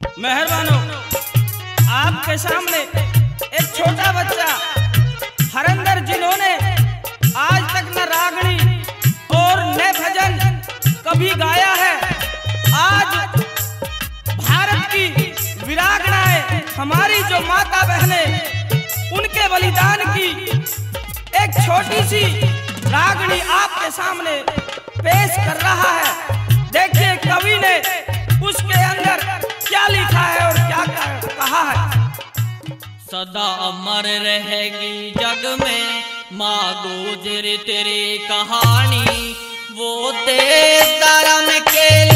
मेहरबानो, आपके सामने एक छोटा बच्चा, हरंदर जिन्होंने आज तक न रागणी और न भजन कभी गाया है, आज भारत की वीरांगनाएँ हमारी जो माता बहने उनके बलिदान की एक छोटी सी रागणी आपके सामने पेश कर रहा है। देखिए, कवि ने उसके क्या लिखा है और क्या कहा है? सदा अमर रहेगी जग में, माँ गोजरी तेरी कहानी। वो तेज धर्म के लिए